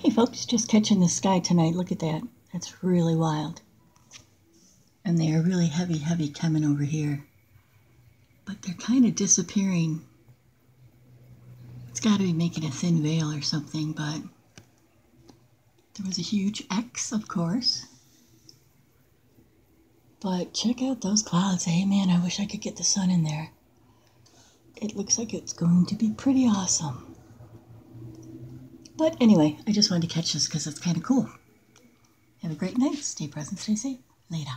Hey folks, just catching the sky tonight. Look at that. That's really wild. And they are really heavy, heavy coming over here. But they're kind of disappearing. It's got to be making a thin veil or something, but there was a huge X, of course. But check out those clouds. Hey man, I wish I could get the sun in there. It looks like it's going to be pretty awesome. But anyway, I just wanted to catch this because it's kind of cool. Have a great night. Stay present, stay safe. Later.